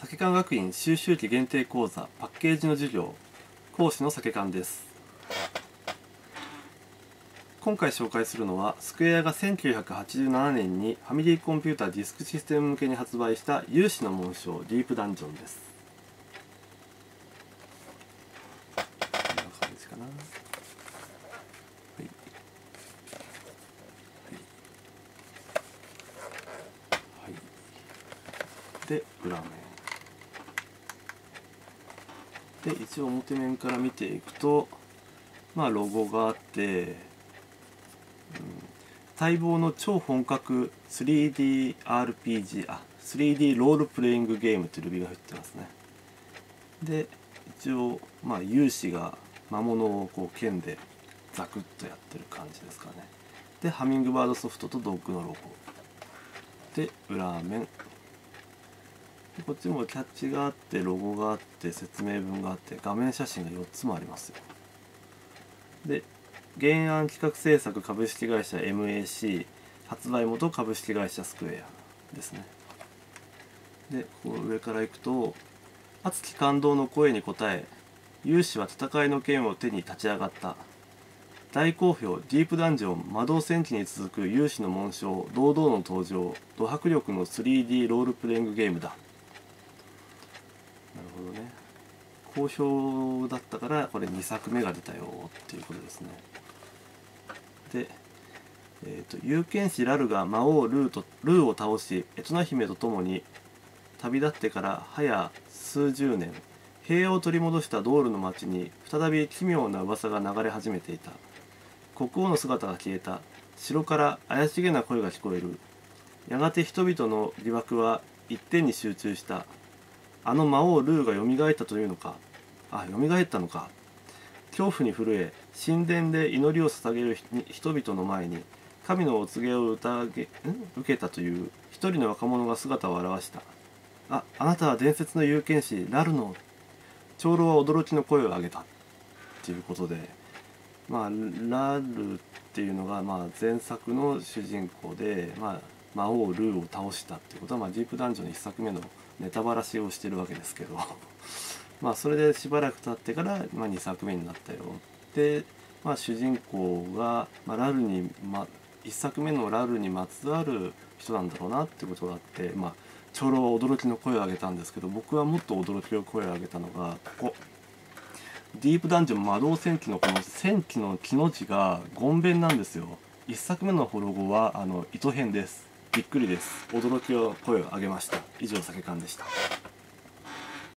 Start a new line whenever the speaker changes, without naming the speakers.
酒館学院修習期限定講座パッケージの授業講師の酒館です。今回紹介するのはスクエアが1987年にファミリーコンピュータディスクシステム向けに発売した有志の紋章ディープダンジョンです。こんな感じかな。はい。はい。はい。で裏面。で一応表面から見ていくとまあロゴがあって、うん、待望の超本格 3DRPG あ 3D ロールプレイングゲームってルビーが入ってますね。で一応まあ有志が魔物をこう剣でザクッとやってる感じですかね。でハミングバードソフトとドッグのロゴ。で裏面でこっちもキャッチがあってロゴがあって説明文があって画面写真が4つもありますよ。で原案企画制作株式会社 MAC 発売元株式会社スクエアですね。でこう上からいくと熱き感動の声に応え勇士は戦いの剣を手に立ち上がった。大好評ディープダンジョン魔導戦記に続く勇士の紋章堂々の登場ド迫力の 3D ロールプレイングゲームだ。ほどね。好評だったからこれ2作目が出たよっていうことですね。で、えーと、有権士ラルが魔王ルーとルーを倒しエトナ姫と共に旅立ってから早数十年平和を取り戻したドールの町に再び奇妙な噂が流れ始めていた。国王の姿が消えた。城から怪しげな声が聞こえる。やがて人々の疑惑は一点に集中した。あの魔王ルーが蘇ったというのか。あ蘇ったのか。恐怖に震え神殿で祈りを捧げる人々の前に神のお告げを受けたという一人の若者が姿を現した。ああなたは伝説の有権士ラルノ長老は驚きの声を上げた。っていうことでまあラルっていうのがまあ前作の主人公で、まあ、魔王ルーを倒したっていうことは、まあ、ディープダンジョンの1作目のネタバラシをしてるわけですけど まあそれでしばらく経ってから、まあ、2作目になったよ。で、まあ、主人公が、まあ、ラルに、ま、1作目のラルにまつわる人なんだろうなってことがあって、まあ、長老は驚きの声を上げたんですけど僕はもっと驚きの声を上げたのがここ。ディープダンジョン魔導戦記のこの戦記の木の字がゴンベンなんですよ。1作目のロゴはあの糸編です。びっくりです。驚きを声を上げました。以上酒缶でした。